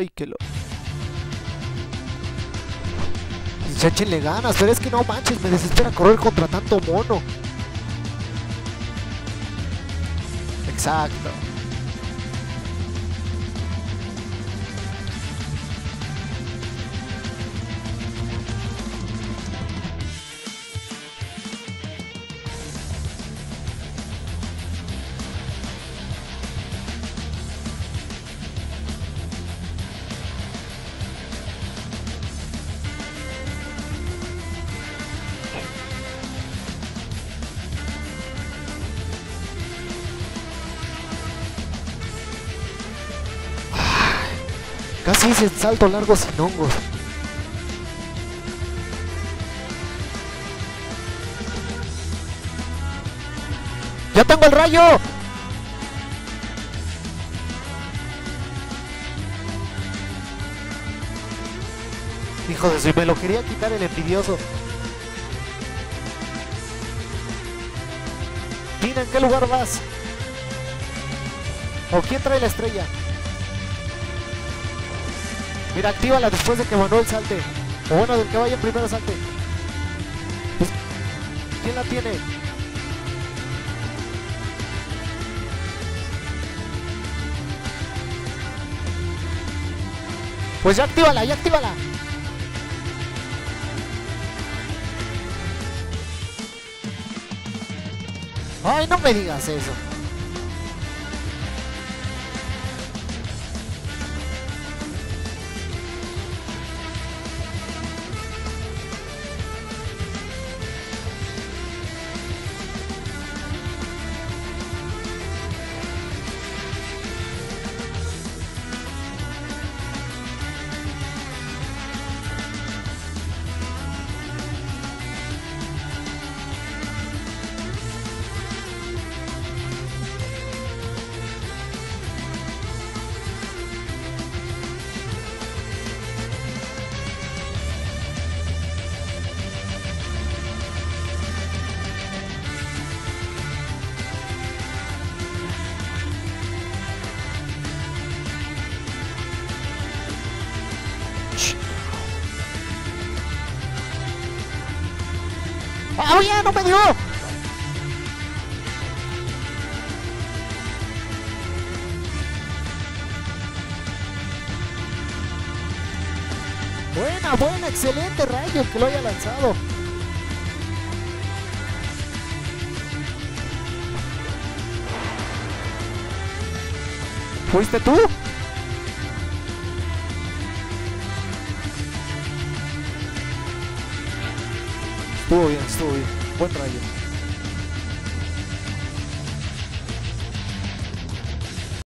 Ay, que lo... Ya échenle ganas, pero es que no manches, me desespera correr contra tanto mono. Exacto. Casi hice el salto largo sin hongos. ¡Ya tengo el rayo! Hijo de su, me lo quería quitar el envidioso. Tina, ¿en qué lugar vas? ¿O quién trae la estrella? Mira, actívala después de que Manuel salte. O bueno, del que vaya primero salte. ¿Quién la tiene? Pues ya actívala, ya actívala. Ay, no me digas eso. ¡Ah, no me dio! Buena, buena, excelente rayo que lo haya lanzado. ¿Fuiste tú? Exploring Story. Buen rayo.